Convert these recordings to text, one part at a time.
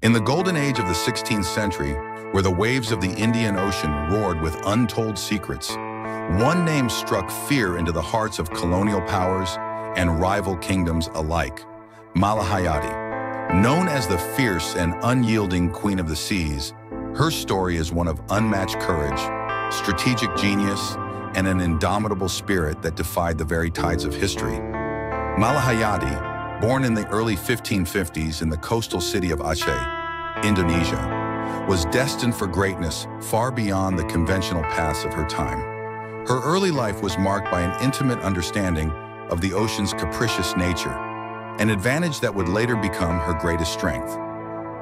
In the golden age of the 16th century, where the waves of the Indian Ocean roared with untold secrets, one name struck fear into the hearts of colonial powers and rival kingdoms alike, Malahayati. Known as the fierce and unyielding Queen of the Seas, her story is one of unmatched courage, strategic genius, and an indomitable spirit that defied the very tides of history. Malahayati, Born in the early 1550s in the coastal city of Aceh, Indonesia, was destined for greatness far beyond the conventional paths of her time. Her early life was marked by an intimate understanding of the ocean's capricious nature, an advantage that would later become her greatest strength.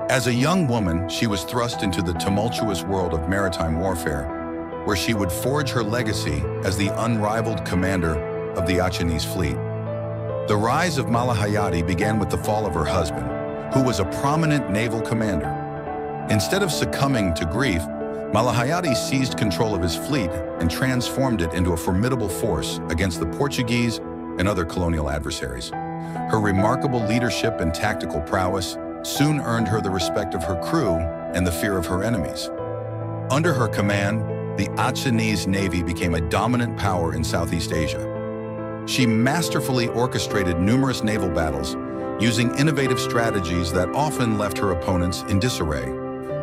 As a young woman, she was thrust into the tumultuous world of maritime warfare, where she would forge her legacy as the unrivaled commander of the Acehnese fleet. The rise of Malahayati began with the fall of her husband, who was a prominent naval commander. Instead of succumbing to grief, Malahayati seized control of his fleet and transformed it into a formidable force against the Portuguese and other colonial adversaries. Her remarkable leadership and tactical prowess soon earned her the respect of her crew and the fear of her enemies. Under her command, the Acehnese Navy became a dominant power in Southeast Asia. She masterfully orchestrated numerous naval battles, using innovative strategies that often left her opponents in disarray.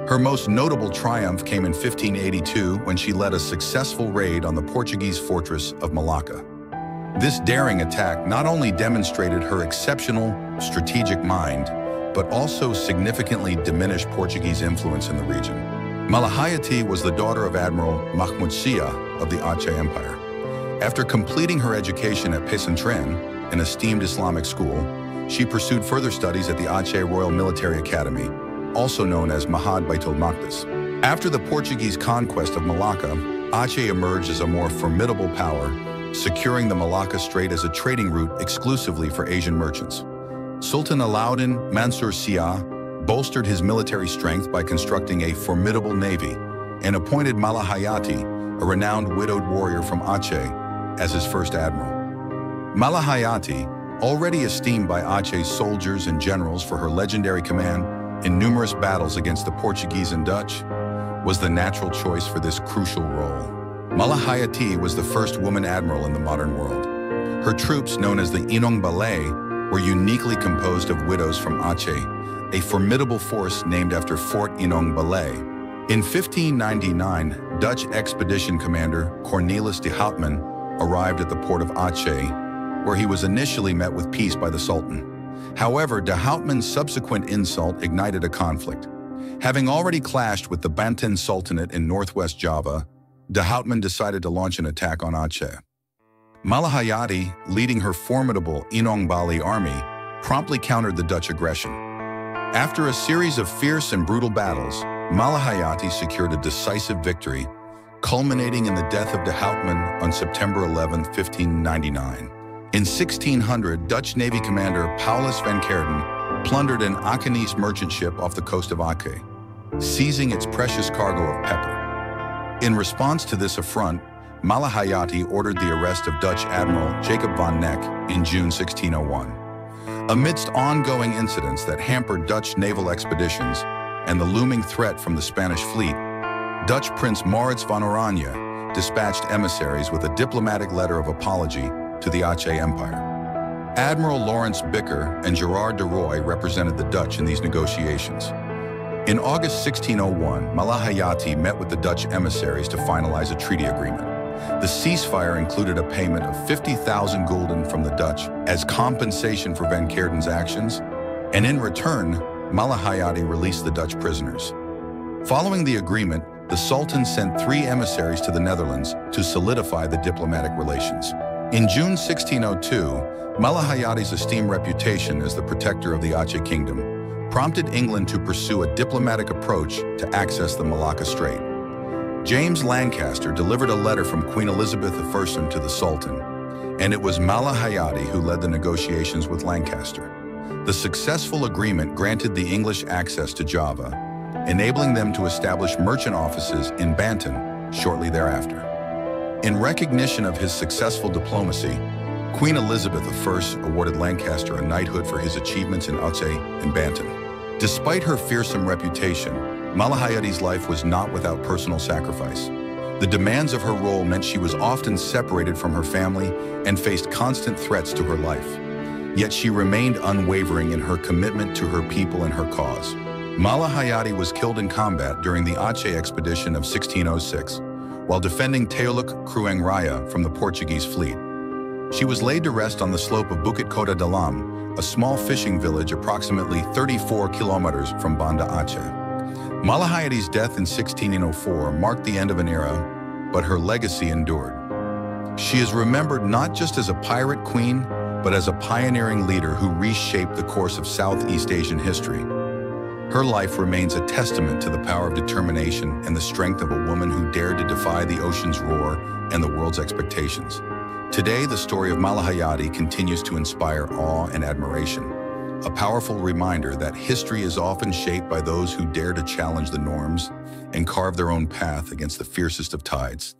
Her most notable triumph came in 1582 when she led a successful raid on the Portuguese fortress of Malacca. This daring attack not only demonstrated her exceptional strategic mind, but also significantly diminished Portuguese influence in the region. Malahayati was the daughter of Admiral Mahmud Shia of the Aceh Empire. After completing her education at Pesantren, an esteemed Islamic school, she pursued further studies at the Aceh Royal Military Academy, also known as Mahad Baitul Maqdis. After the Portuguese conquest of Malacca, Aceh emerged as a more formidable power, securing the Malacca Strait as a trading route exclusively for Asian merchants. Sultan Alauddin Mansur Shah bolstered his military strength by constructing a formidable navy and appointed Malahayati, a renowned widowed warrior from Aceh, as his first admiral. Malahayati, already esteemed by Aceh's soldiers and generals for her legendary command in numerous battles against the Portuguese and Dutch, was the natural choice for this crucial role. Malahayati was the first woman admiral in the modern world. Her troops, known as the Inong Balee, were uniquely composed of widows from Aceh, a formidable force named after Fort Inong Balee. In 1599, Dutch expedition commander Cornelis de Houtman arrived at the port of Aceh, where he was initially met with peace by the Sultan. However, de Houtman's subsequent insult ignited a conflict. Having already clashed with the Banten Sultanate in northwest Java, de Houtman decided to launch an attack on Aceh. Malahayati, leading her formidable Inong Balee army, promptly countered the Dutch aggression. After a series of fierce and brutal battles, Malahayati secured a decisive victory culminating in the death of de Houtman on September 11, 1599. In 1600, Dutch Navy commander Paulus van Caerden plundered an Acehnese merchant ship off the coast of Aceh, seizing its precious cargo of pepper. In response to this affront, Malahayati ordered the arrest of Dutch Admiral Jacob van Neck in June 1601. Amidst ongoing incidents that hampered Dutch naval expeditions and the looming threat from the Spanish fleet, Dutch Prince Maurits van Oranje dispatched emissaries with a diplomatic letter of apology to the Aceh Empire. Admiral Laurens Bicker and Gerard de Rooy represented the Dutch in these negotiations. In August 1601, Malahayati met with the Dutch emissaries to finalize a treaty agreement. The ceasefire included a payment of 50,000 gulden from the Dutch as compensation for Van Caerden's actions, and in return, Malahayati released the Dutch prisoners. Following the agreement, the Sultan sent three emissaries to the Netherlands to solidify the diplomatic relations. In June 1602, Malahayati's esteemed reputation as the protector of the Aceh Kingdom prompted England to pursue a diplomatic approach to access the Malacca Strait. James Lancaster delivered a letter from Queen Elizabeth I to the Sultan, and it was Malahayati who led the negotiations with Lancaster. The successful agreement granted the English access to Java, enabling them to establish merchant offices in Banten shortly thereafter. In recognition of his successful diplomacy, Queen Elizabeth I awarded Lancaster a knighthood for his achievements in Aceh and Banten. Despite her fearsome reputation, Malahayati's life was not without personal sacrifice. The demands of her role meant she was often separated from her family and faced constant threats to her life. Yet she remained unwavering in her commitment to her people and her cause. Malahayati was killed in combat during the Aceh expedition of 1606, while defending Teluk Krueng Raya from the Portuguese fleet. She was laid to rest on the slope of Bukit Kota Dalam, a small fishing village approximately 34 kilometers from Banda Aceh. Malahayati's death in 1604 marked the end of an era, but her legacy endured. She is remembered not just as a pirate queen, but as a pioneering leader who reshaped the course of Southeast Asian history. Her life remains a testament to the power of determination and the strength of a woman who dared to defy the ocean's roar and the world's expectations. Today, the story of Malahayati continues to inspire awe and admiration, a powerful reminder that history is often shaped by those who dare to challenge the norms and carve their own path against the fiercest of tides.